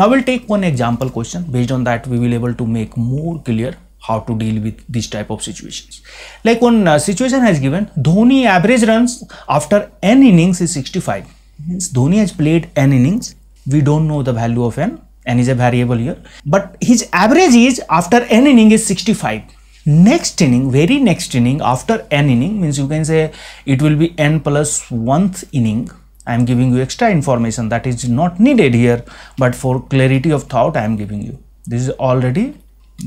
Now we'll take one example question. Based on that, we will able to make more clear how to deal with this type of situations. Like one uh, situation has given Dhoni average runs after n innings is 65. Means Dhoni has played n innings. We don't know the value of n. n is a variable here. But his average is after n inning is 65. Next inning, very next inning after n inning means you can say it will be n plus 1th inning I am giving you extra information that is not needed here but for clarity of thought I am giving you. This is already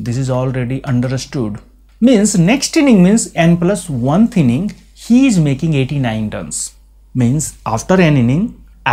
this is already understood. Means next inning means n plus one inning he is making 89 runs. Means after n inning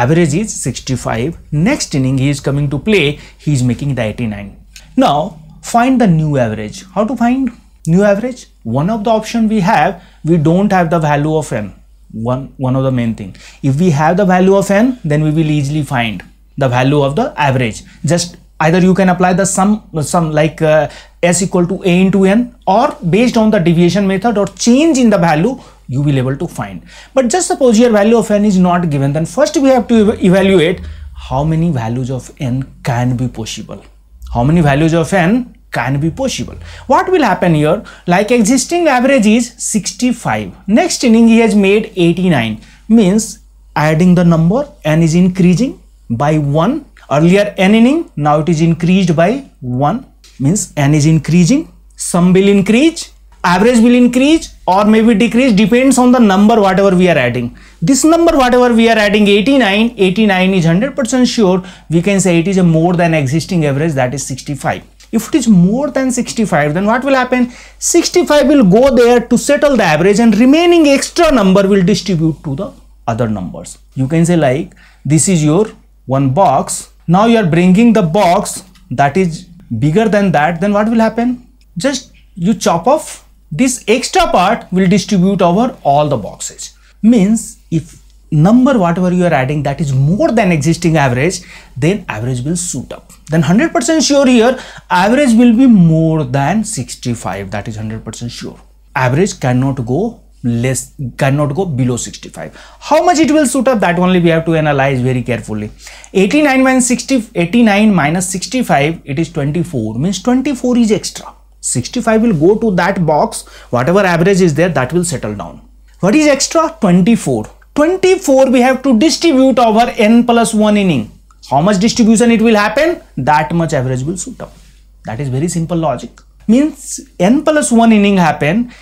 average is 65 next inning he is coming to play he is making the 89 now find the new average. How to find new average? One of the option we have we don't have the value of n one one of the main thing. If we have the value of n then we will easily find the value of the average. Just either you can apply the sum sum like uh, s equal to a into n or based on the deviation method or change in the value you will able to find. But just suppose your value of n is not given then first we have to ev evaluate how many values of n can be possible. How many values of n can be possible. What will happen here? Like existing average is 65. Next inning he has made 89. Means adding the number n is increasing by 1. Earlier n inning, now it is increased by 1. Means n is increasing. Sum will increase. Average will increase or maybe decrease depends on the number whatever we are adding. This number whatever we are adding 89, 89 is 100% sure we can say it is a more than existing average that is 65 if it is more than 65, then what will happen? 65 will go there to settle the average and remaining extra number will distribute to the other numbers. You can say like this is your one box. Now you are bringing the box that is bigger than that. Then what will happen? Just you chop off this extra part will distribute over all the boxes. Means if number whatever you are adding that is more than existing average then average will suit up. Then 100% sure here average will be more than 65 that is 100% sure. Average cannot go less cannot go below 65 how much it will suit up that only we have to analyze very carefully. 89 minus 60 89 minus 65 it is 24 means 24 is extra. 65 will go to that box. Whatever average is there that will settle down. What is extra? 24 24 we have to distribute over n plus 1 inning. How much distribution it will happen? That much average will suit up. That is very simple logic. Means n plus 1 inning happen.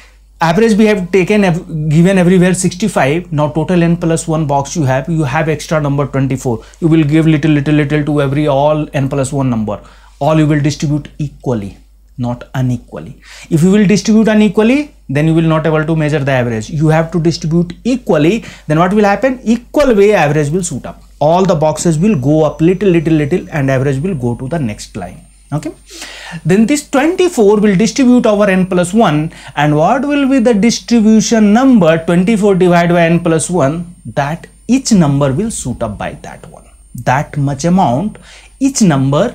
Average we have taken given everywhere 65. Now total n plus 1 box you have. You have extra number 24. You will give little little little to every all n plus 1 number. All you will distribute equally not unequally. If you will distribute unequally, then you will not able to measure the average. You have to distribute equally, then what will happen? Equal way average will suit up. All the boxes will go up little, little, little and average will go to the next line. Okay. Then this 24 will distribute over n plus 1 and what will be the distribution number 24 divided by n plus 1 that each number will suit up by that one. That much amount each number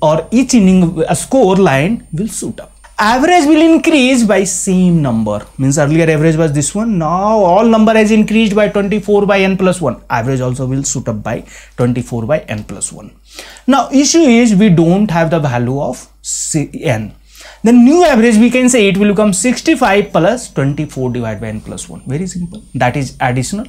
or each inning a score line will suit up. Average will increase by same number. Means earlier average was this one now all number has increased by 24 by n plus 1 average also will suit up by 24 by n plus 1 now issue is we don't have the value of n. The new average we can say it will become 65 plus 24 divided by n plus 1 very simple. That is additional